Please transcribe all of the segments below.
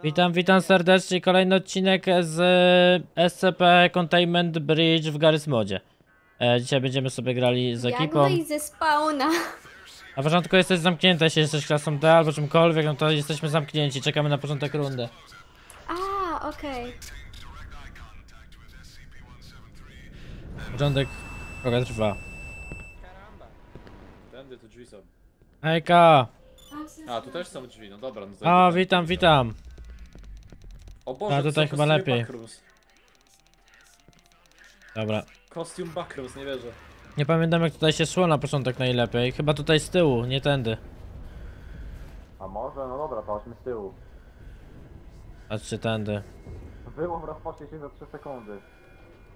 Witam, witam serdecznie. Kolejny odcinek z e, SCP Containment Bridge w Garry's Modzie. E, dzisiaj będziemy sobie grali z Jak ekipą. wyjść ze spawna? Na początku jesteś zamknięty, jeśli jesteś klasą D albo czymkolwiek, no to jesteśmy zamknięci. Czekamy na początek rundy. A, okej. Początek trochę trwa. Tędy drzwi są. Hejka! A, tu też są drzwi, no dobra. No O, zajdę witam, tam. witam. O Boże, A, to tutaj są chyba lepiej. Backrooms. Dobra. Kostium Backrooms, nie wierzę. Nie pamiętam jak tutaj się szło na początek najlepiej. Chyba tutaj z tyłu, nie tędy. A może? No dobra, to chodźmy z tyłu. Patrzcie tędy. Wyłom rozpocznie się za 3 sekundy.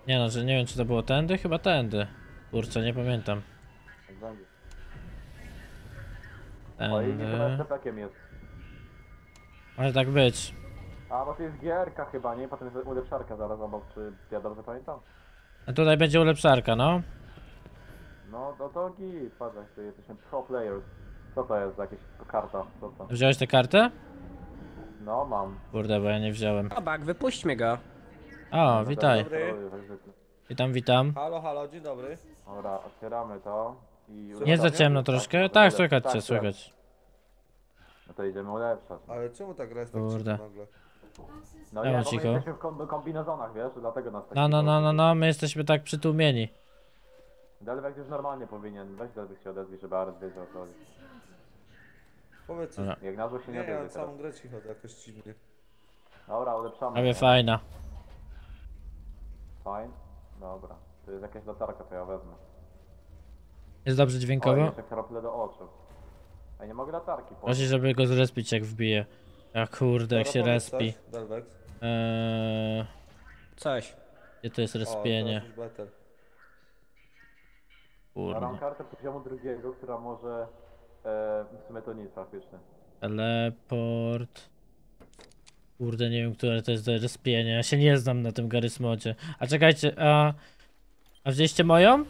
Nie no, że nie wiem czy to było tędy? Chyba tędy. Kurczę, nie pamiętam. Jak będzie. O, i nie Tędy. Jest. Może tak być. A, bo to jest gierka chyba, nie? Potem jest ulepszarka zaraz obok, czy ja dobrze pamiętam? A tutaj będzie ulepszarka, no. No, no to git, patrz jak tu jesteśmy pro players. Co to jest za jakieś karta? Co to? Wziąłeś tę kartę? No, mam. Kurde, bo ja nie wziąłem. Robak, wypuśćmy go. O, witaj. Dobry. Witam, witam. Halo, halo, dzień dobry. Dobra, otwieramy to. I Nie za ciemno troszkę? to Tak, ulep- słychać cię, tak. słychać. No to idziemy ulepszać. Ale czemu tak gra jest tak Kurde. nagle? No Było nie, bo cicho. my jesteśmy w kom- kombinezonach, wiesz? Dlatego nas tak No, no, cicho no, no, no, my jesteśmy tak przytłumieni. Delwek już normalnie powinien. Weź Delwek się odezwij, żeby Ares wiedział o co chodzi. Powiedz coś. Dobra. Jak nazwę się nie Nie, ja odezwie teraz. całą grę cicho, to jakoś dziwnie. Dobra, ulepszamy. Prawie fajna. Fajn. Dobra. To jest jakaś latarka, to ja wezmę. Jest dobrze O, dźwiękowo? jeszcze krople do oczu. A nie mogę latarki po. Prosi, żeby go zrespić jak wbije. A kurde, jak się respi. coś, Delvex. Eee, Coś. gdzie to jest O, respienie? teraz już better. Ja mam Kurde. kartę poziomu drugiego, która może... E, w sumie to nic faktycznie. Teleport. Kurde, nie wiem, które to jest do respienia. Ja się nie znam na tym Garry's Modzie. A czekajcie, a... A wzięliście moją?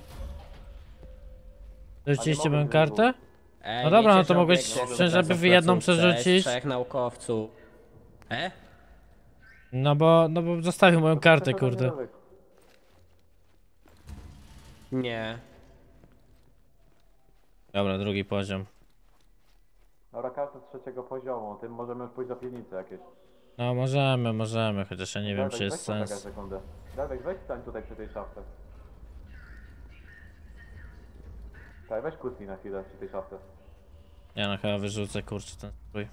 Wzięliście moją kartę? Ej, No dobra, wiecie, no to że mogłeś się w wy jedną placówce, przerzucić. Trzech naukowców. E? No bo, no bo zostawił moją kartę, kurde. Nie. Dobra, drugi poziom. Dobra, karta trzeciego poziomu. Tym możemy już pójść do piwnicy jakieś. No możemy, możemy, chociaż ja nie wiem czy jest weź poczekaj sens. sekundę. Delwek, weź stań tutaj przy tej szafce. Tak, weź kucnij na chwilę przy tej szafce. Ja no chyba wyrzucę, kurczę, ten strój.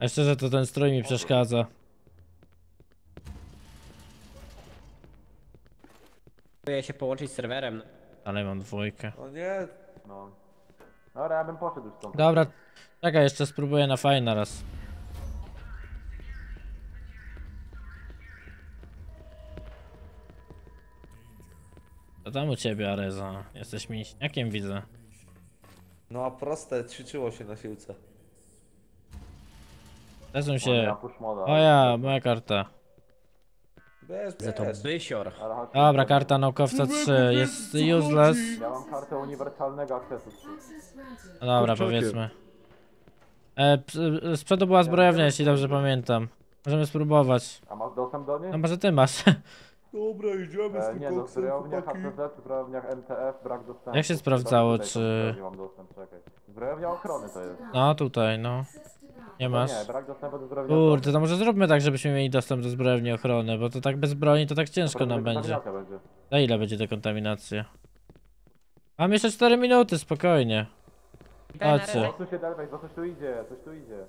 A szczerze to ten strój mi przeszkadza. Próbuję się połączyć z serwerem. Ale mam dwójkę. O nie, No. Dobra, ja bym poszedł już stąd. Dobra, czekaj, jeszcze spróbuję na fajna raz. To tam u ciebie, Areza. Jesteś mięśniakiem, widzę. No a proste, ćwiczyło się na siłce. Zresztą Ja się... O ja, moja karta. Bez, Za to bez. bysior. Dobra, karta naukowca 3 jest useless. Ja mam kartę uniwersalnego akcesu. No dobra, powiedzmy. E, p- z przodu była zbrojownia, jeśli dobrze pamiętam. Możemy spróbować. A masz dostęp do niej? No może ty masz. Dobra, idziemy z E, tym nie, do koksem, zbrojowniach chłopaki. HCZ, zbrojowniach MTF, brak dostępu. Jak się sprawdzało, Tutaj czy- Nie mam dostęp, czekaj. Zbrojownia ochrony to jest. No tutaj, no. Nie masz. nie, brak dostępu do zbrojowni Kurde, to może zróbmy tak, żebyśmy mieli dostęp do zbrojowni ochrony, bo to tak bez broni to tak ciężko nam będzie. będzie. Za ile będzie dekontaminacja? Mam jeszcze 4 minuty, spokojnie. Chodźcie. Tu się dalej, bo coś tu idzie, coś tu idzie.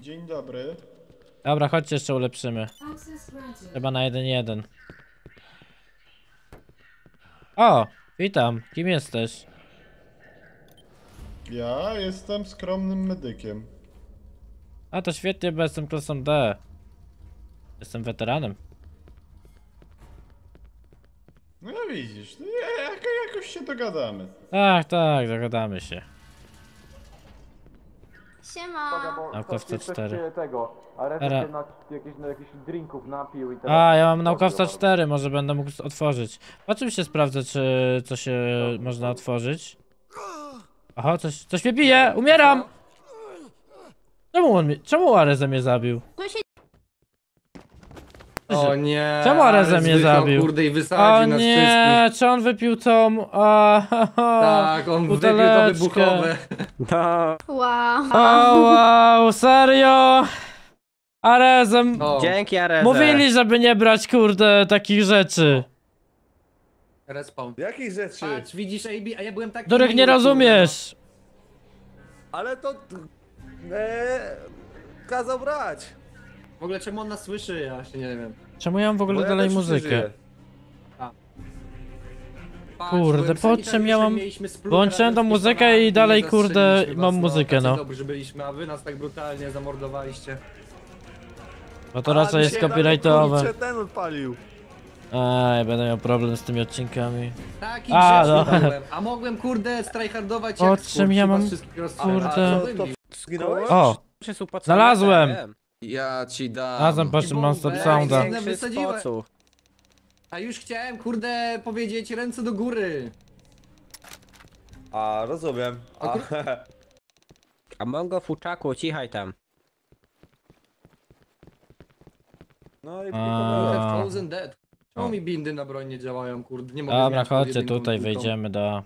Dzień dobry. Dobra, chodźcie jeszcze ulepszymy. Chyba na 1-1. O, witam. Kim jesteś? Ja jestem skromnym medykiem. A to świetnie, bo jestem klasą D. Jestem weteranem. No widzisz, no ja, jak, jakoś się dogadamy. Tak, tak, zagadamy się. Siema. Naukowca cztery. tego, a Era. się na jakieś, na jakichś drinków napił i teraz... A, ja mam naukowca 4, może będę mógł otworzyć. Po czym się sprawdzę, czy coś się można otworzyć? Aha, coś, coś mnie bije! Umieram! Czemu on mnie, czemu Areza mnie zabił? Się O nie. Czemu Areza mnie zdychał, zabił? Kurde i O wysadził nas wszystkich. nie, czy on wypił tą... A, ha, ha, Tak, on wypił to buteleczkę. wybuchowe. No, Wow. O wow, serio? Arezem... O, dzięki Areze. Mówili, żeby nie brać, kurde, takich rzeczy. respawn. Jakich rzeczy? Patrz, widzisz AB, a ja byłem taki Których nie rozumiesz. Ale to... Eee, kazał brać. W ogóle czemu on nas słyszy? Ja się nie wiem. Czemu ja mam w ogóle Bo ja dalej też muzykę? przeżyję. Patrz, Kurde, byłem po czym ja mam- mieliśmy spluwę Włączyłem tą z muzykę pistoletami, i dalej, kurde, zastrzeliliśmy mam was, muzykę, tacy no. dobrzy byliśmy, a wy nas tak brutalnie zamordowaliście. No to raczej jest copyrightowe. kurczę, ten odpalił. Aj, będę miał problem z tymi odcinkami. Taki A, grzeczny no. byłem. A mogłem kurde strajhardować O jak czym skurcz i ja was mam- wszystkich kurde. zginąłeś? O, Znalazłem. Ja ci dam. razem patrzę bombę. non-stop Ej, sounda. Wysadziłem. A już chciałem kurde powiedzieć ręce do góry. A, rozumiem. A, A Mongo Fuczaku, cichaj tam. no i A. Frozen Dead. Czemu mi bindy na broń nie działają, kurde? Nie mogę Dobra, zmieniać pod chodźcie jedynką tutaj, dwójką. wejdziemy do...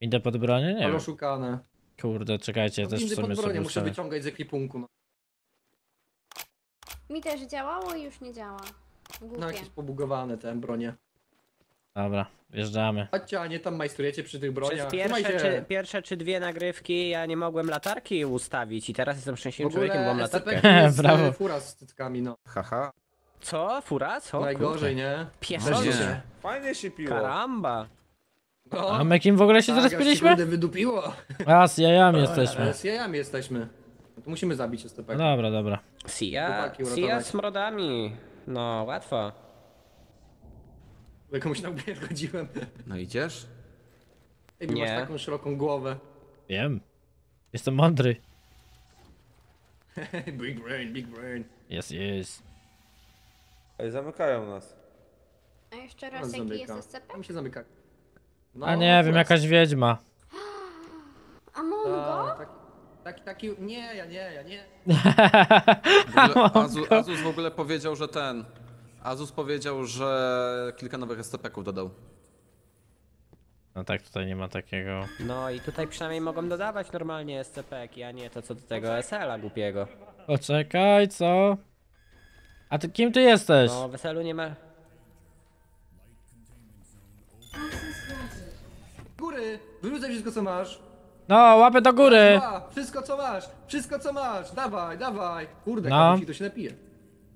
Idę pod bronię? Nie Ale wiem. oszukane. Kurde, czekajcie, No, też w bindy pod sumie bronią sobie muszę ustawię. wyciągać z ekwipunku. No, Mi też działało i już nie działa. no Głupie. jakieś pobugowane te bronie. Dobra, wjeżdżamy. Chodźcie, a nie tam majstrujecie przy tych Przez broniach. pierwsze Trzymajcie. czy, pierwsze czy dwie nagrywki ja nie mogłem latarki ustawić i teraz jestem szczęśliwym ogóle człowiekiem, bo mam latarkę. jest Brawo. Fura z cyckami, no. Haha. Co? Fura? Co? Najgorzej, nie? Pierdolę. Nie. Fajnie się piło. Karamba. No, A my kim w ogóle się tak, zrespiliśmy? kurde wydupiło. A, z jajami jesteśmy. Z jajami jesteśmy. To musimy zabić. No dobra, dobra. Sia, Chłopaki sia uratować. z mrodami. No, łatwo. Komuś na łbie chodziłem. No idziesz? Ej, Nie. masz taką szeroką głowę. Wiem. Jestem mądry. big brain, big brain. Jest, jest. Ej, zamykają nas. A jeszcze raz, jaki jest SCP? Tam się zamyka. No, A nie wiem, teraz. jakaś wiedźma. A Mongo? Ta, taki, taki, taki, nie, ja nie, ja nie. W ogóle Azu, Azus w ogóle powiedział, że ten. Azus powiedział, że kilka nowych SCP-ków dodał. No tak, tutaj nie ma takiego. No i tutaj przynajmniej mogą dodawać normalnie SCP-ki, a nie to co do tego SL-a głupiego. Poczekaj, co? A ty kim ty jesteś? No, w SL-u nie ma... Góry! Wyrzucaj wszystko co masz! No, łapę do góry! Dwa, wszystko co masz! Wszystko co masz! Dawaj, dawaj! Kurde, No. no. to się napije.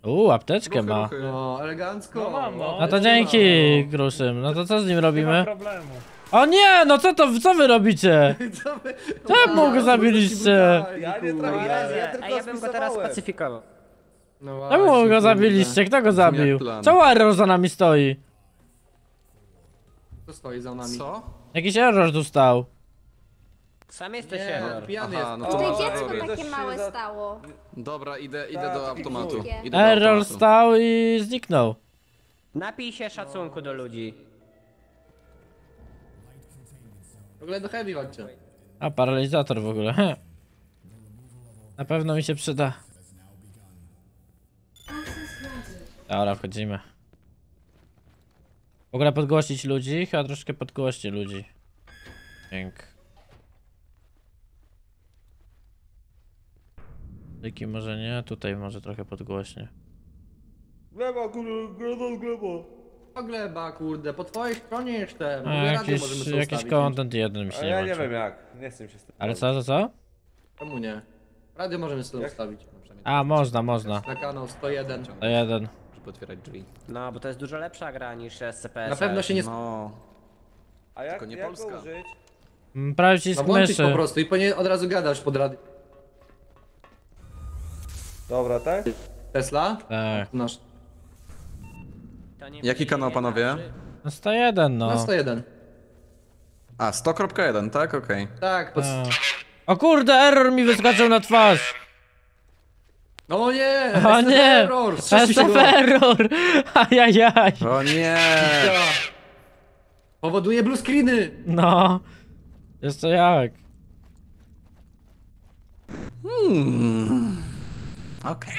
Uuu, apteczkę Ruchy, ma. ruchy. No, elegancko. No mam, no. No to nie dzięki, ma, Gruszym. No to co z nim robimy? problemu. O nie, no co to, co wy robicie? Co wy... Czemu go zabiliście? Ja nie trafiłem, ja A tylko ja bym go teraz spisowałem. spacyfikował. No właśnie, Czemu go zabiliście? Kto go zabił? plan. Czemu error za nami stoi? Kto stoi za nami? Co? Jakiś error tu stał. Sam jesteś Nie, error. pijany Aha, jest. no Tutaj to- O, dziecko takie małe stało. Dobra, idę, idę Tak, do taki automatu. Idę do Error automatu. stał i zniknął. Napij się szacunku do ludzi. W ogóle do heavy chodźcie. A, paralizator w ogóle. Na pewno mi się przyda. Dobra, wchodzimy. W ogóle podgłościć ludzi? Chyba troszkę podgłoście ludzi. Dzięk. Taki może nie, tutaj może trochę podgłośnie. Gleba, kurde, gleba, gleba. O gleba, kurde, po twojej stronie jestem. A, radio jakiś, możemy sobie jakiś ustawić, content jeden mi się A nie ja nie włączył. wiem jak, nie chcę się z tym Ale co, co, co? Czemu nie? Radio możemy sobie Jak? ustawić. A, można, można. Na kanał 101. To jeden. Żeby otwierać drzwi. No, bo to jest dużo lepsza gra niż SCP. Na pewno się nie... No. A jak, Tylko nie jak Polska. go użyć? Mm, przycisk No włączyć po myszy. prostu i po nie od razu gadasz pod radio. Dobra, tak? Tesla? Tak. Nasz. Nie Jaki kanał, panowie? No 101 Na no. 101. A, 100.1, tak? Okej. Tak, pod... A. O kurde, error mi wyskoczył na twarz! O nie! O nie! Error! STF error! Ajajaj! O nie! Powoduje blue screeny! No. Jeszcze jak? Hmm. Okej.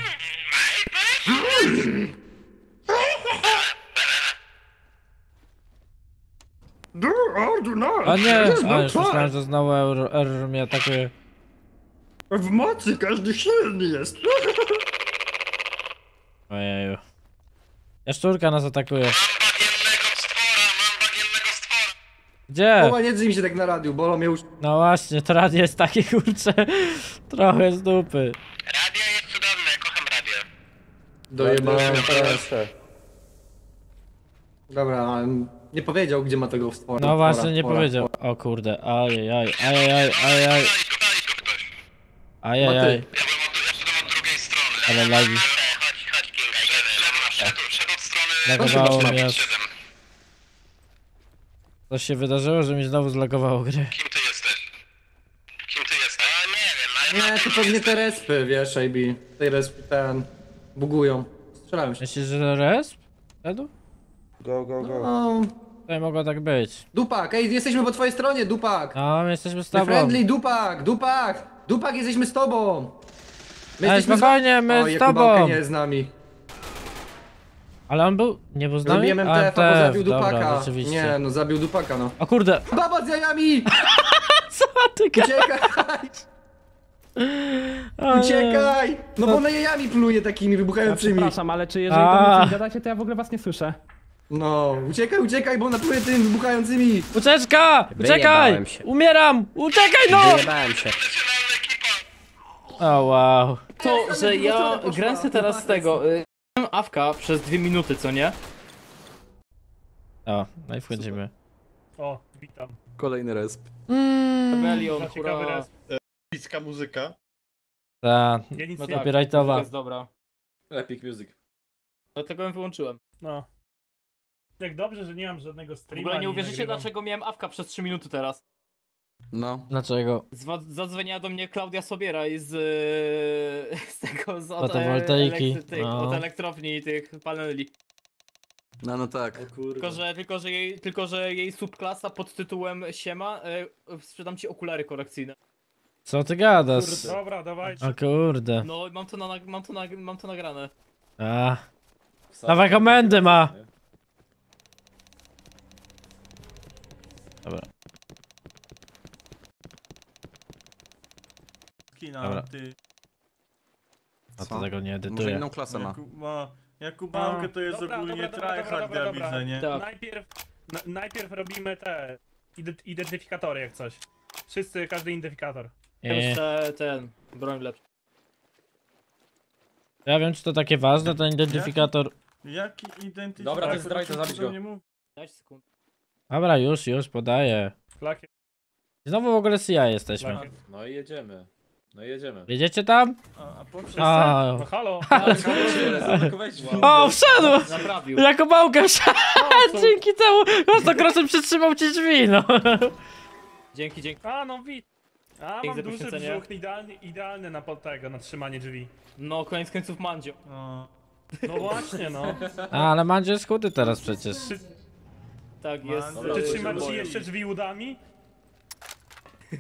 A nie! A już myślałem, że znowu error, mnie atakuje. W mocy każdy silny jest. Ojeju. Jaszczurka nas atakuje. Gdzie? Poła nie mi się tak na radiu, bolą mnie już. No właśnie, to radio jest takie kurcze. Trochę z dupy. Dojebałem jeszcze. Dobra, em, nie powiedział gdzie ma tego stwora. No właśnie, nie stwora, powiedział. O kurde, ajajaj, ajajaj, ajajaj. Ajajaj. Ale lagi. Lagowało mnie. aż- Coś się wydarzyło, że mi znowu zlagowało grę. Nie, to pewnie te respy, wiesz, AB. Te respy ten... bugują. Strzelałem się. Myślisz, że resp? Wtedy? Go, go, go. No, To mogło tak być. dupak, ej, jesteśmy po twojej stronie, dupak. No, my jesteśmy z My tobą. friendly, dupak, dupak. Dupak, jesteśmy z tobą. My Ej, jesteśmy spokojnie, z... my o, z tobą. nie jest z nami. Ale on był, nie był z nami? Robiłem A, MTF, bo zabił dobra, dupaka. rzeczywiście. Nie, no zabił dupaka, no. O kurde, Baba z jajami! co ty gadasz? Uciekaj! Uciekaj! No bo na jajami pluje takimi wybuchającymi. Przepraszam, ale czy jeżeli A. do mnie coś gadacie, to ja w ogóle was nie słyszę. No, uciekaj, uciekaj, bo ona pluje tym wybuchającymi. Ucieczka! Uciekaj! Wyjebałem się. Umieram! Uciekaj no! Wyjebałem się. O wow. To, że ja grałem sobie teraz z tego. Y, awka przez dwie minuty, co nie? O, no i wchodzimy. O, witam. Kolejny resp. Rebelion, Za ciekawy hurra. raz. Epicka muzyka. Ta, Ja nic No nie... tak, copyrightowa. jest dobra. Epic Music. Dlatego ją wyłączyłem. No. Jak dobrze, że nie mam żadnego W streama. ogóle nie ani uwierzycie, nagrywam. dlaczego miałem awka przez 3 minuty teraz. No. Dlaczego? Zwa- Zadzwoniła do mnie Klaudia Sobiera i z, z tego, z od, Fotowoltaiki, elektry- tych, no. od elektrowni tych paneli. No, no tak. Tylko że, tylko, że jej, tylko, że jej subklasa pod tytułem Siema, e, sprzedam ci okulary korekcyjne. Co ty gadasz? Dobra, dawajcie. O kurde. No, mam to, na, mam to, na, mam to nagrane. A, Dawaj komendy ma. Dobra. Kina, Dobra. ty. A Co? to tego nie Może edytuję. inną klasę ma. Jakub, ma. Jakubałkę to jest Dobra, ogólnie dobra, dobra, tryhard, ja dobra. widzę, nie? Tak. Najpierw, na, najpierw robimy te ide- identyfikatory jak coś. Wszyscy, każdy identyfikator. Jeszcze ten, broń lepsza. Ja wiem, czy to takie ważne, ten identyfikator. Jaki identyfikator? Dobra, to jest zdrajca, zabić go. sekundę. Dobra, już, już, podaję. Znowu w ogóle CI jesteśmy. No i jedziemy. No i jedziemy. Jedziecie tam? A, a po wszyscy? A, No halo. O, wszedł! Naprawił. Jakubałka wszedł! Dzięki temu Prostokrotem przytrzymał ci drzwi, no. Dzięki, dzięki. A, no wid. A, mam duży poświęcenie. brzuch, idealny, idealny na pod tego, na trzymanie drzwi. No, koniec końców Mandzio. O, No właśnie, no. A, ale Mandzio jest chudy teraz przecież. Czy, Tak, jest. Czy trzymać ci jeszcze drzwi udami?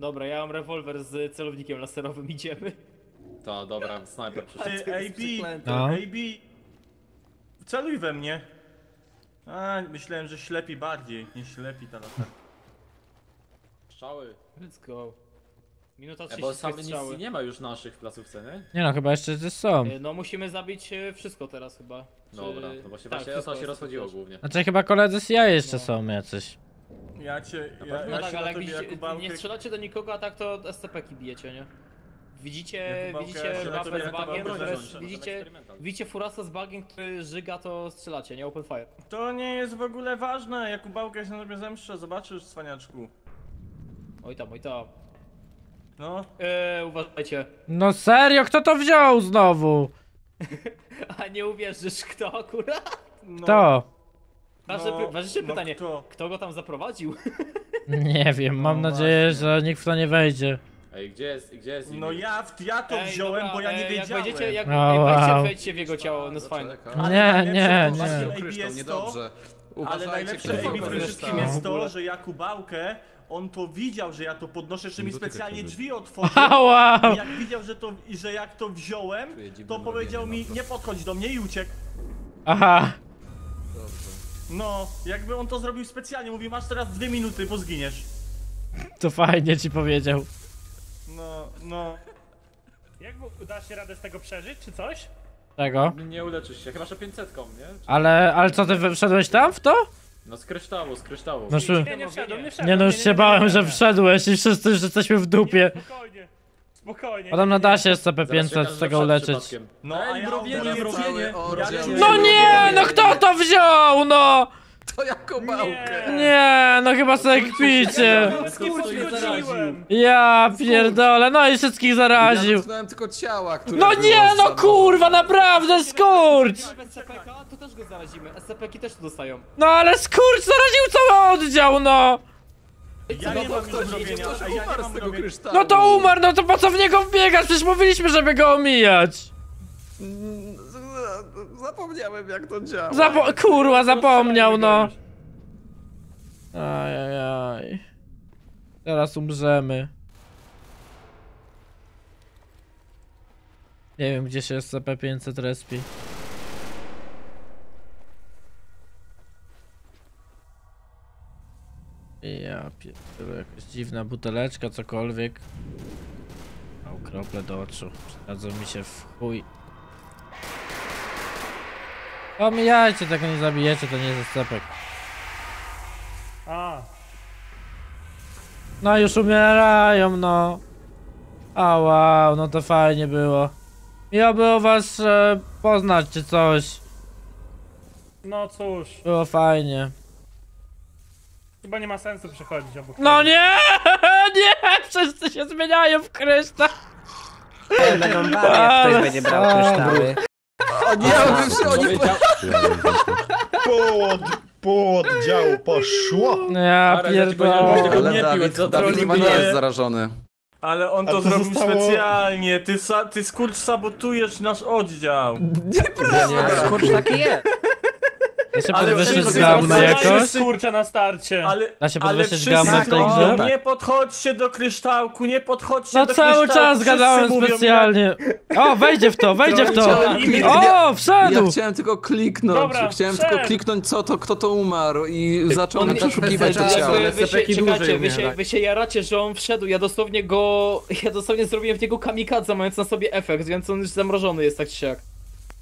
Dobra, ja mam rewolwer z celownikiem laserowym, idziemy. To dobra, snajper przyszedł. Ty, AB, No. AB, celuj we mnie. A, myślałem, że ślepi bardziej, nie ślepi ta lata. Strzały. Let's go. Minuta E, 30 bo sam nic strzały. nie ma już naszych w placówce, nie? Nie no, chyba jeszcze są. E, No musimy zabić e, wszystko teraz chyba. Czy- Dobra, no właśnie, tak, właśnie o wszystko to się jest rozchodziło też. głównie. Znaczy chyba koledzy CI jeszcze No. są jacyś. Ja cię, ja, No ja tak, się ale na jak tobie widzicie, Jakubałkę... nie strzelacie do nikogo, a tak to SCP-ki bijecie, nie? Widzicie, Jakubałkę, widzicie ja się z bagiem, Jakubałkę które, widzicie, widzicie furasa z bagiem, który żyga, to strzelacie, nie? Open fire. To nie jest w ogóle ważne, Jakubałka się na tobie zemszcza, zobaczysz, cwaniaczku. Oj tam, oj tam. No, Eee, uważajcie. No serio, kto to wziął znowu? A nie uwierzysz kto akurat? no. Kto? Ważne, No, ważniejsze no pytanie, kto? kto go tam zaprowadził? Nie wiem, mam No nadzieję, właśnie. że nikt w to nie wejdzie. Ej, gdzie jest, gdzie jest No inny? ja, ja to Ej, wziąłem, dobra, bo ja nie e, Jak wiedziałem. wejdziecie, jak, O, jak wejdziecie, wow. wejdźcie w jego ciało, no jest fajne. Ale Nie, najlepsze nie, to nie. właśnie AB Kryształ, jest to, niedobrze. ale Uważajcie, najlepsze kryształ, AB w tym wszystkim jest to, że Jakubałkę on to widział, że ja to podnoszę, że mi specjalnie tego. drzwi otworzył. Ała! I jak widział, że to, i że jak to wziąłem, Czuję dziwne to powiedział mi, mrowienie nie podchodź do mnie i uciekł. Aha! No, jakby on to zrobił specjalnie, mówi, masz teraz dwie minuty, bo zginiesz. To fajnie ci powiedział. No, no. Jak bu- da się radę z tego przeżyć, czy coś? Czego? Nie uleczysz się, chyba że 500, nie? Ale, ale co, ty wszedłeś tam w to? No z kryształu, z kryształu. No, szu- Nie, nie wszedłem, nie wszedłem. nie no, już się bałem, że wszedłeś i wszyscy już jesteśmy w dupie. Spokojnie. Spokojnie. Potem na dasie SCP-500 okaże, z że tego przypadkiem. No, a ja mrowienie, mrowienie! No nie, no kto to wziął, no! To jako małkę. Nie, no chyba sobie kpicie. Ja pierdolę, no i wszystkich Ja zaraził. dotknąłem tylko ciała, które No było nie, no kurwa, naprawdę, skurcz! SCPK, to też go zarazimy. SCPki też tu dostają. No ale skurcz zaraził cały oddział, no! Ja No nie to mam nic do ktoś, zrobienia, ktoś a ja nie umarł z mam tego robienia. kryształu. No to umarł, no to po co w niego wbiegać? Przecież mówiliśmy, żeby go omijać. Mm, Zapomniałem jak to działa. Zapo kurwa, zapomniał, no. Ajajaj. Teraz umrzemy. Nie wiem, gdzie się SCP-500 respi. Ja pierdolę, jakaś dziwna buteleczka, cokolwiek. Mam krople do oczu. Przydadzą mi się w chuj. Omijajcie, tego nie zabijecie, to nie jest SCP. A, No już umierają, no. A wow, no to fajnie było. Miło było was e, poznać czy coś. no cóż. Było fajnie. Chyba nie ma sensu przechodzić obok. No nie! Nie! Wszyscy się zmieniają w kryształ! Ale będą jak ktoś będzie brał kryształy. O nie, on już oni... Połod, połod działu poszło. Ja pierdolę. Ale nie pił, Dawid, co Dawid nie jest zarażony. Ale on A to to zrobił zostało- specjalnie, ty, sa, ty skurcz sabotujesz nasz oddział. A skurcz taki jest. Da się Ale podwyższyć wszyscy gammę zaraz jakoś? Skurcze na starcie. Ale, Da się ale podwyższyć wszyscy gammę w tej mówią, grze? nie podchodźcie do kryształku, nie podchodźcie No do cały kryształku. czas wszyscy gadałem mówią, specjalnie. O, wejdzie w to, wejdzie w to! My- O, Ja wszedł! chciałem tylko kliknąć, Dobra, chciałem wszedł. tylko kliknąć co to, kto to umarł i zacząłem On- przeszukiwać to ciało. Wy się, dłużej wy się, umiera. wy się jaracie, że on wszedł, ja dosłownie go... Ja dosłownie zrobiłem w niego kamikadze, mając na sobie efekt, więc on już zamrożony jest tak czy siak.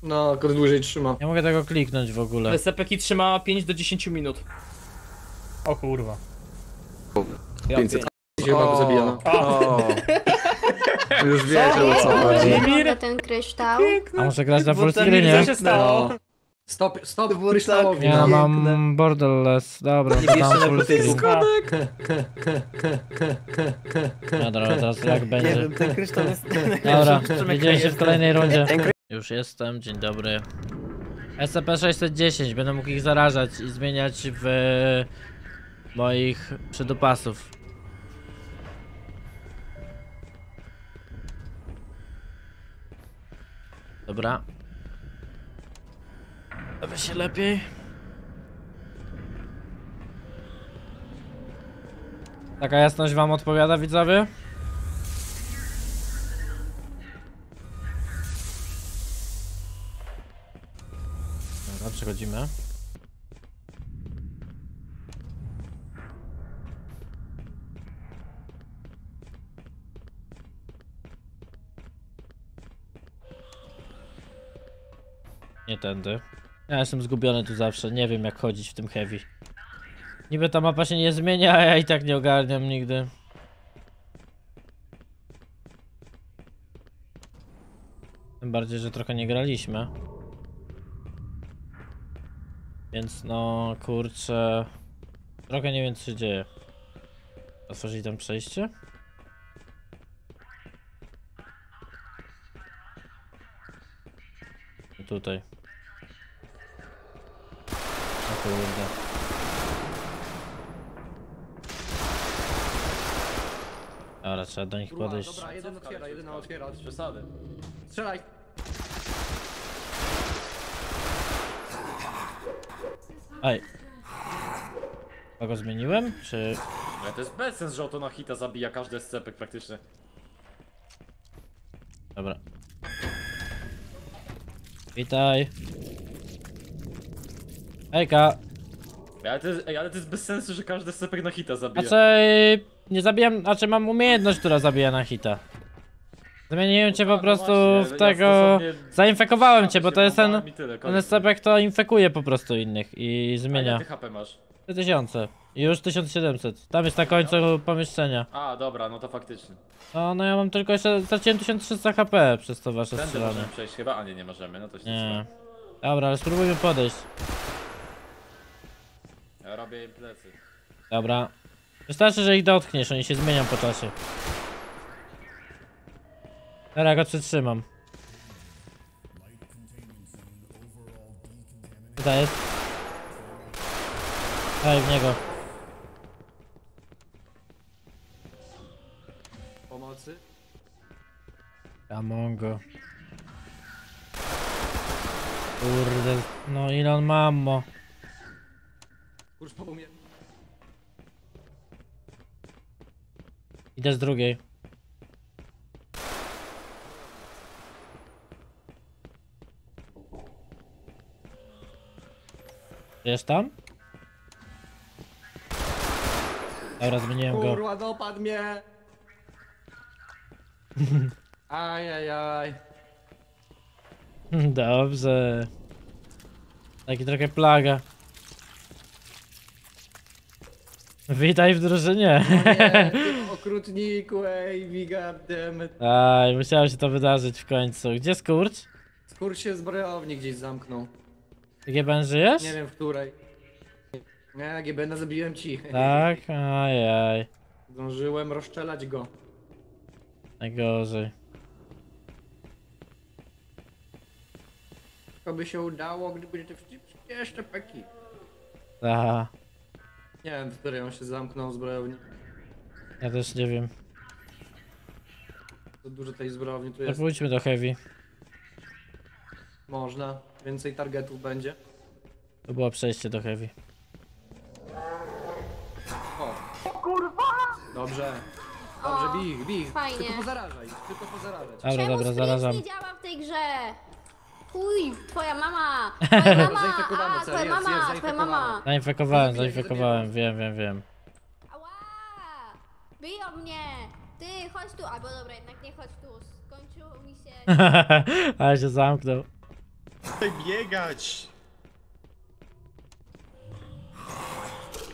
No, go dłużej trzyma. Nie mogę tego kliknąć w ogóle. SCPki trzyma 5 do 10 minut. O kurwa. Ja 500. pier- Się chyba go zabija. No. O, już wiedział o co chodzi. Wygląda ten kryształ. A muszę grać na screenie? Co się stało? Stop, stop kryształowi. Ja no. mam borderless, dobra, full screen. Dobra, teraz jak będzie. ten kryształ jest... Dobra, widzimy się w kolejnej rundzie. Już jestem, dzień dobry. SCP-610, będę mógł ich zarażać i zmieniać w moich przydupasów. Dobra. Dowie się lepiej. Taka jasność wam odpowiada, widzowie? Dobra, przechodzimy. Nie tędy. Ja jestem zgubiony tu zawsze, nie wiem jak chodzić w tym heavy. Niby ta mapa się nie zmienia, a ja i tak nie ogarniam nigdy. Tym bardziej, że trochę nie graliśmy. Więc no, kurczę... Trochę nie wiem co się dzieje. Otworzyli tam przejście? I Tutaj. O kurde. Dobra, trzeba do nich podejść. Dobra, jeden otwiera, jeden otwiera. przesady. Strzelaj. Aj. Kogo zmieniłem? Czy... Ale to jest bez sens, że oto na hita zabija każdy SCP praktycznie. Dobra. Witaj. Hejka. Ej, Ale to jest, ej, ale to jest bez sensu, że każdy SCP na hita zabija. Znaczy, nie zabijam, znaczy mam umiejętność, która zabija na hita. Zamieniłem cię po no prostu w tego... Zainfekowałem cię, bo to jest ten... Ten. SCP, kto infekuje po prostu innych i A ile zmienia. ty HP masz? 3000. I już 1700. Tam jest na końcu pomieszczenia. A, dobra, no to faktycznie. No, no ja mam tylko jeszcze... Straciłem 1300 HP przez to wasze Tędy strzelanie. możemy przejść chyba? A nie, nie możemy, no to się Nie. Dobra, ale spróbujmy podejść. Ja robię im plecy. Dobra. Wystarczy, że ich dotkniesz, oni się zmienią po czasie. Teraz ja go przytrzymam. Tutaj jest. Daj w niego. Pomocy? Amongo. Kurde, no ile on ma ammo. Kurz umie. Idę z drugiej. Jest tam? Dobra, zmieniłem go. Kurwa, dopadł mnie! Ajajaj. Dobrze. Taki trochę plaga. Witaj w drużynie. Nie, ty okrutniku, ej, goddammit. Aj, musiało się to wydarzyć w końcu. Gdzie skurcz? Skurcz się zbrojownik gdzieś zamknął. GBN żyjesz? Nie wiem w której. Nie, GBN zabiłem ci. Tak? Ajaj. Zdążyłem rozstrzelać go. Najgorzej. To by się udało, gdyby te jeszcze peki. Aha, Nie wiem, w której on się zamknął zbrojownik. ja też nie wiem. To dużo tej zbrojowni tu jest. pójdźmy do heavy. Można. Więcej targetów będzie. To było przejście do heavy. O. Dobrze. Dobrze, O, bij, bij. fajnie. Tylko pozarażaj, tylko pozarażać. Dobra, Czemu dobra, Spritz zarażam. nie działa w tej grze? Chuj, twoja mama! Twoja mama! Zainfekowany, A, cel, twoja jest, jest mama, twoja zainfekowany. mama! Zainfekowałem, zainfekowałem, wiem, wiem, wiem. Ała! Biją mnie! Ty, chodź tu! Albo dobra, jednak nie chodź tu. Skończył mi się... Ale się zamknął. Biegać!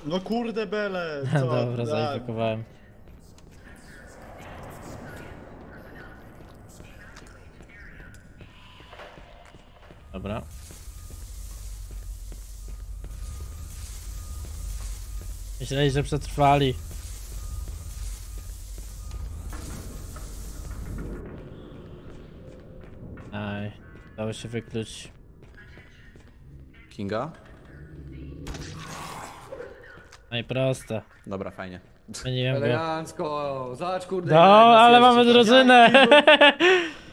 No kurde bele, co? Dobra, Tak. zainfekowałem. Dobra. Myśleli, że przetrwali. Aj, dało się wykluć. Kinga? Najproste. Dobra, fajnie. Zmieniłem go. Elegancko. Zobacz, kurde. No, nas ale mamy drużynę!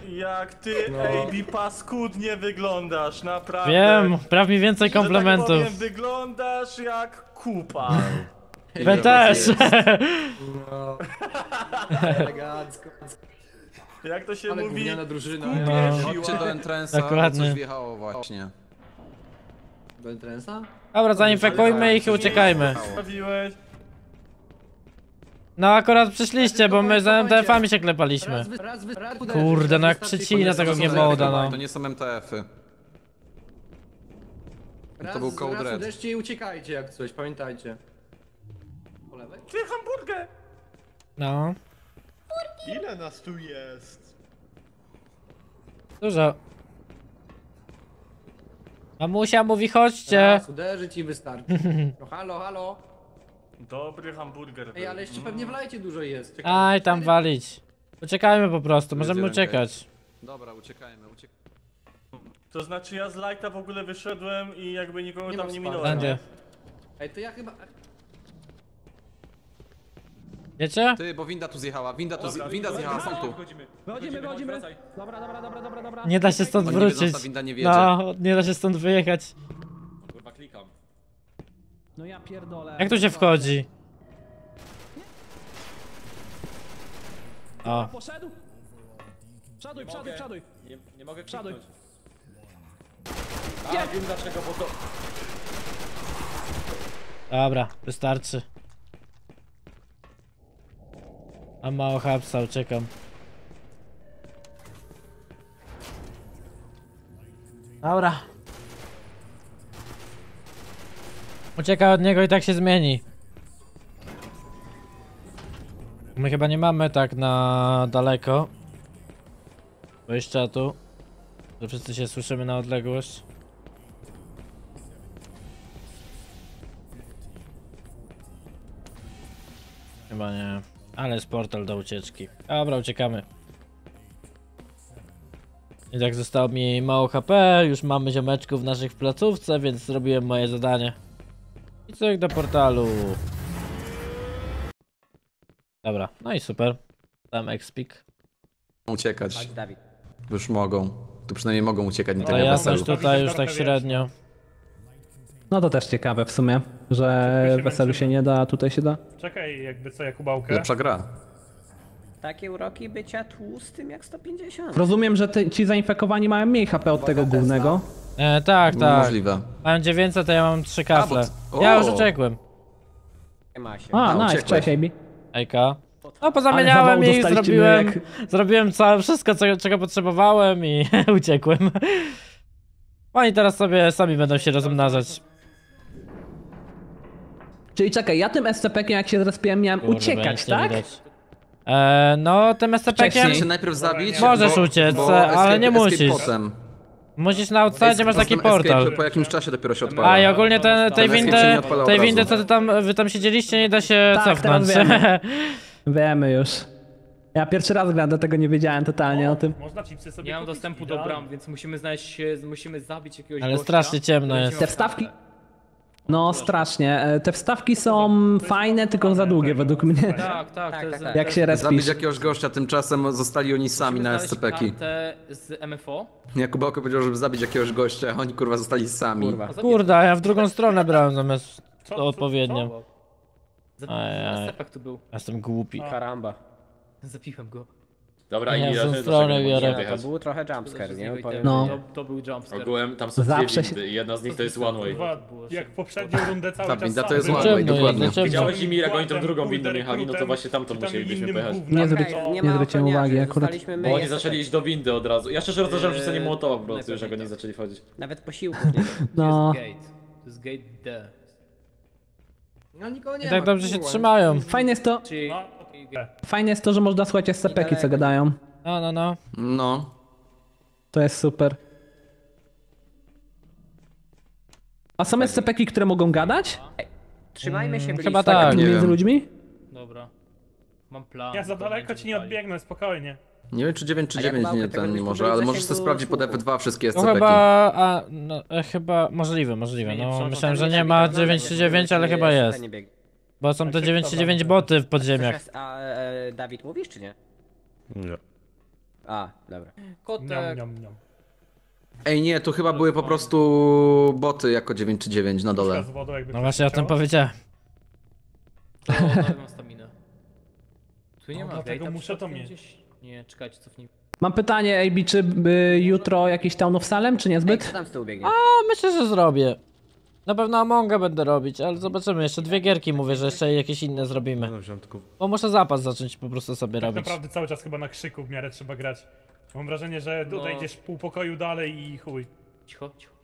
Jak ty, No. AB, paskudnie wyglądasz, naprawdę. Wiem, praw mi więcej Że Tak komplementów. powiem, wyglądasz jak kupa. Wy też! No. Elegancko. Jak to się Ale mówi? gówniana drużyna. Kupie No. siła. Chodźcie do entrance'a, Dokładnie. coś wjechało właśnie. Do entrensa? Dobra, zainfekujmy ich i uciekajmy. Sprawiłeś. No akurat przyszliście, bo my za MTF-ami się klepaliśmy. Raz, wy, raz, wy, raz Kurde, no jak przecina podejść. tego są Giemoda, MTF-y, no. To nie są MTF-y. Raz, To był Code raz Red. uderzcie i uciekajcie jak coś, pamiętajcie. Po lewej? Ty hamburger! No, Ile nas tu jest? dużo. Mamusia mówi chodźcie. Raz uderzyć i wystarczy. No halo, halo. Dobry hamburger. Ej, ale jeszcze pewnie w lajcie dużo jest. Czekaj. Aj, tam walić. Uciekajmy po prostu, jest możemy jeden uciekać. Dobra, uciekajmy, uciekajmy. To znaczy ja z lighta w ogóle wyszedłem i jakby nikogo Nie tam mam nie minąłem. Będzie. Ej, to ja chyba... Wiecie? Ty, bo winda tu zjechała, winda tu, Dobra, zje- winda zjechała, są tu. Wychodzimy. Wychodzimy, wychodzimy. wracaj. Dobra, dobra, dobra, dobra, dobra. Nie da się stąd Oni wiedzą, że wrócić. ta winda nie wiedzie. No, nie da się stąd wyjechać. Kurwa, klikam. No ja pierdolę. Jak tu się wchodzi? O, Poszedł! Przoduj, przoduj, przoduj! Nie, nie mogę Przoduj. kliknąć. A, wiem dlaczego, bo to... dobra, wystarczy. Mam mało hapsa, uciekam. Dobra. Ucieka od niego i tak się zmieni. My chyba nie mamy tak na daleko. Wyjścia tu. Że wszyscy się słyszymy na odległość. Chyba nie. Ale jest portal do ucieczki. Dobra, uciekamy. I tak zostało mi mało HP, już mamy ziomeczków naszych w placówce, więc zrobiłem moje zadanie. I cyk do portalu. Dobra, no i super. Dam expik. Uciekać. Już mogą. Tu przynajmniej mogą uciekać, nie tak To jak ja weselu. coś tutaj już tak średnio. No to też ciekawe w sumie, że weselu się nie da, a tutaj się da. Czekaj, jakby co, Jakubałkę. Lepsza gra. Takie uroki bycia tłustym jak 150. Rozumiem, że ty, ci zainfekowani mają mniej HP od tego głównego. E, tak, tak. Możliwe. Mam 900, to ja mam 3 kafle. bo- Ja już o. uciekłem. Nie ma się. A, A, nice, uciekłeś. cześć AB. Ejka. No pozamieniałem i dostaliście zrobiłem, jak- zrobiłem całe, wszystko co, czego potrzebowałem i uciekłem. Oni teraz sobie sami będą się rozmnażać. Czyli czekaj, ja tym SCP-kiem jak się zrespiłem miałem Kurde, uciekać, nie tak? widać. E, no, tym SCP-kiem. Się najpierw zabić, Możesz bo, uciec, bo ale nie musisz. Potem. musisz na outside, masz taki Potem escape portal. Po jakimś czasie dopiero się odpala. A i ogólnie ten, tej windy, się nie odpala od tej razu. windy co ty tam, wy tam siedzieliście, nie da się Tak, teraz cofnąć. wiemy. Wiemy już. Ja pierwszy raz gram, dlatego nie wiedziałem totalnie o tym. Można chipsy sobie Nie mam kupić, dostępu idealnie. do bram, więc musimy znaleźć, musimy zabić jakiegoś Ale strasznie ciemno jest. Te wstawki... No strasznie. E, Te wstawki są fajne, tylko za długie według mnie. Tak, tak, to jest... tak. Jak się Zabić respisz. jakiegoś gościa, tymczasem zostali oni sami na SCP-ki. z MFO. Jakubałko powiedział, żeby zabić jakiegoś gościa, oni kurwa zostali sami. Kurwa. Kurde, a ja w drugą stronę brałem zamiast Co- to co- odpowiednią. co? Ajaj. SCP tu był. Jestem głupi. Karamba. Zapiłem go. Dobra, Ja i stronę czego biorę. To był trochę jumpscare, nie? Powiem, No. To, to był jumpscare. Ogółem tam są Zawsze dwie się- windy i jedna z nich to jest one way. Jak poprzednią rundę cały Ta czas winda to sam jest one way, Ciemno dokładnie. Widziałeś Imir, jak oni tą drugą windą jechali, no to właśnie tamtą musielibyśmy pojechać. Nie Okej, nie zwróciłem uwagi akurat. zostaliśmy my Bo oni i zaczęli iść do windy od razu. Ja szczerze rozważam, że to nie Mołotowa po prostu, już jak oni zaczęli wchodzić. Nawet posiłków nie No. To jest gate. To jest gate D. No nikogo nie I tak ma, dobrze się kurwa. trzymają. Fajne jest to, No, fajne jest to, że można słuchać SCP-ki, co gadają. No, no, no. No. To jest super. A są SCP-ki, które mogą gadać? Trzymajmy się Mm, blisko. chyba tak. Nie Między wiem. ludźmi? Dobra. Mam plan. ja za daleko ci nie odbiegnę, spokojnie. Nie wiem czy 9 czy A jak 9 małpy nie tego ten nie może, ale możesz sobie zasięgu sprawdzić pod słuchu. F2 wszystkie No SCP-ki. chyba, a, no, e, chyba, możliwe, możliwe. No, myślałem, że nie ma jakiś problem, 939, jak ale chyba jest. nie biegnie. Bo są te się 939 podoba. boty w podziemiach. A e, Dawid mówisz czy nie? Nie. A, dobra. Kotek. Niam, niam, niam. Ej nie, to chyba były po prostu boty jako 9 czy 9 na dole. Z wodą jakby No właśnie o tym powiedziałem. To staminę. Tu nie No, ma dlatego gate'a muszę to przypadkiem mieć. gdzieś? Nie, czekajcie, cofnij. Mam pytanie, AB, czy y, jutro jakiś Town of Salem, czy Ej, niezbyt? tam z tyłu biegnie? A myślę, że zrobię. Na pewno Amonga będę robić, ale zobaczymy. Jeszcze dwie gierki mówię, że jeszcze jakieś inne zrobimy. No, wziąłem tylko... Bo muszę zapas zacząć po prostu sobie Tak robić. naprawdę cały czas chyba na krzyku w miarę trzeba grać. Mam wrażenie, że tutaj No. idziesz pół pokoju dalej i chuj. Cicho, cicho.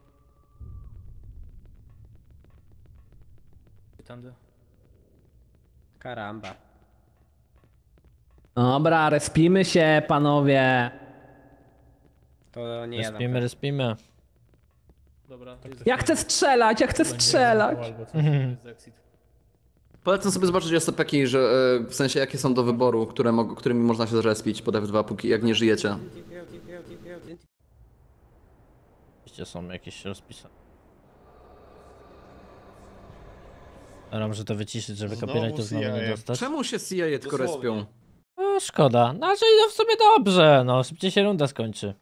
Karamba. Dobra, respimy się, panowie. To nie ja Respimy, respimy. Dobra, to jest Ja chcę strzelać, ja chcę strzelać. Albo coś. jest exit. Polecam sobie zobaczyć SCP-ki, że e, w sensie jakie są do wyboru, które mog- którymi można się zrespić pod F2, póki jak nie żyjecie. Oczywiście są jakieś rozpisane. Dobra, muszę to wyciszyć, żeby Znowu copyrightu znowu nie dostać. Czemu się CIA tylko Dosłownie. respią? O, szkoda. Znaczy, no w sumie dobrze, no szybciej się runda skończy.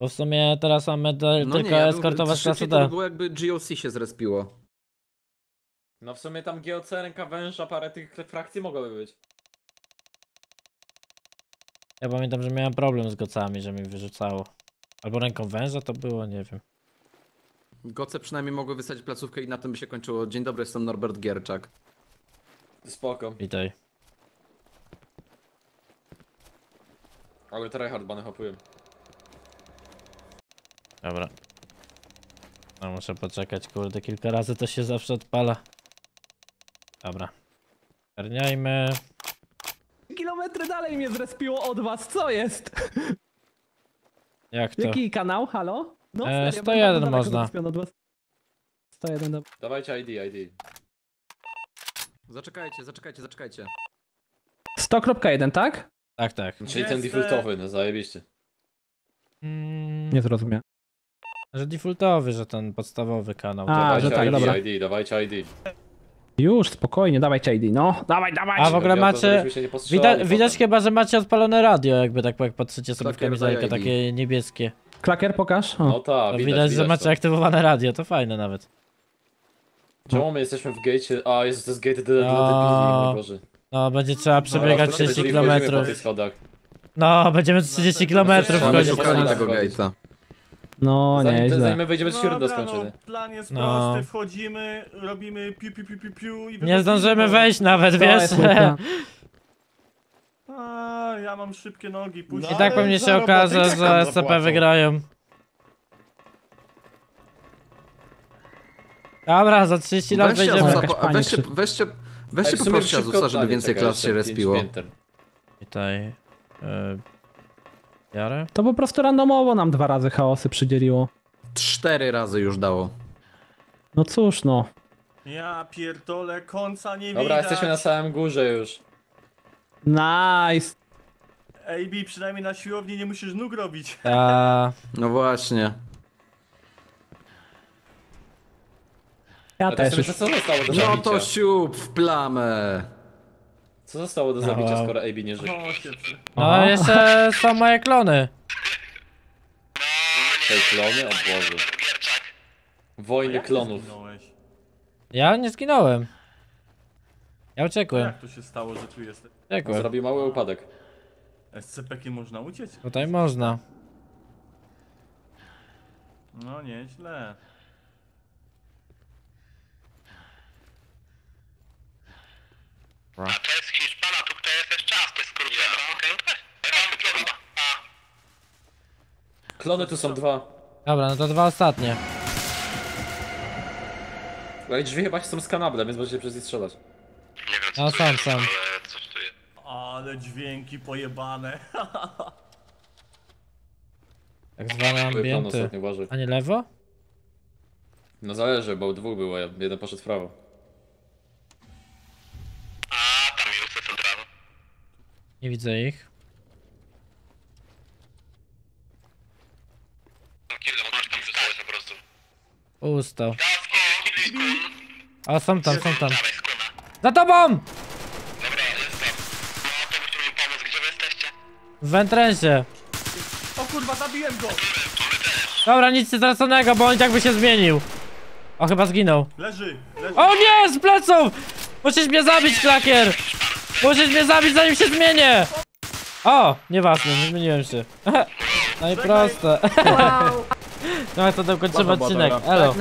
Bo w sumie teraz mamy do, No tylko nie, ja eskortować to by D. było jakby GOC się zrespiło. No w sumie tam GOC, ręka węża, parę tych frakcji mogłoby być. Ja pamiętam, że miałem problem z gocami, że mi wyrzucało. Albo ręką węża to było, nie wiem. Goce przynajmniej mogły wysadzić placówkę i na tym by się kończyło. Dzień dobry, jestem Norbert Gierczak. Spoko. Witaj. Ale tryhard bany hopuję. Dobra. No muszę poczekać, kurde, kilka razy to się zawsze odpala. Dobra. Garniajmy. Kilometry dalej mnie zrespiło od was, co jest? Jak to? Jaki kanał, halo? No, E, serio, 101 bardzo daleko można. zrespiony od was. 101, dobra. Dawajcie ID, ID. Zaczekajcie, zaczekajcie, zaczekajcie. 100.1, tak? Tak, tak. Czyli ten defaultowy, no zajebiście. Mm, Nie zrozumiałem. Że defaultowy, że ten podstawowy kanał. A, to- że tak, ID, dobra. ID, dawajcie ID. Już, spokojnie, dawajcie ID, no. Dawaj, dawaj! A w ogóle macie. postrzelali Widać, chyba, że macie odpalone radio, jakby tak jak patrzycie sobie w Klakier kamizelkę, daje ID. takie niebieskie. Klakier, pokaż. O. No tak, Widać, widać, że macie to. aktywowane radio, to fajne nawet. Czemu my jesteśmy w gate'cie? A, jest to jest gate dla No. Boże. No, będzie trzeba przebiegać Dobra, 30 wchodzimy po km. No, będziemy 30 km szukali tak tego gate'a. No, Zanim, nieźle. zanim my wejdziemy z śród do Dobra, no, skończenia. plan jest No. prosty, wchodzimy, robimy piu piu piu piu piu i Nie zdążymy wejść nawet, To wiesz? A, ja mam szybkie nogi, później. I tak Ale pewnie się okaże, że nam SCP zapłacą. wygrają. Dobra, za 30 lat Weźcie, wejdziemy. Azusa, Jakaś po- pani weźcie, krzyczy. weźcie, weźcie poproście Azusa, żeby więcej klas się respiło. Tutaj. Yy, Jarę? To po prostu randomowo nam dwa razy chaosy przydzieliło. Cztery razy już dało. No cóż, no. Ja pierdolę, końca nie Dobra, widać. jesteśmy na samym górze już. Nice. AB, przynajmniej na siłowni nie musisz nóg robić. Ta... No właśnie. Ja A to też jeszcze co zostało do No to siup w plamę. Co zostało do No, zabicia, wow. skoro AB nie żyje? No Aha. jeszcze są moje klony. Tej klony? O Boże. Wojny klonów. Zginąłeś. Ja nie zginąłem. Ja uciekłem. Jak to się stało, że tu jesteś? Uciekłem. Zrobił mały upadek. SCP-kiem można uciec? Tutaj można. No nieźle. Klony tu są dwa. Dobra, no to dwa ostatnie. Ale drzwi chyba są z kanablem, więc możecie przez nie strzelać. No sam, sam. Ale dźwięki pojebane. Tak zwane Były ambienty. ostatnio, uważaj. A nie lewo? No zależy, bo dwóch było, jeden poszedł w prawo. Nie widzę ich. Pusto. A są tam, są tam. Za tobą! W entrensie. O kurwa, zabiłem go! Dobra, nic straconego, bo on i tak by się zmienił. O, chyba zginął. Leży, leży. O nie, z pleców! Musisz mnie zabić, klakier! Musisz mnie zabić, zanim się zmienię! O, nieważne, nie zmieniłem się. No i proste. No to dokończymy odcinek. Elo.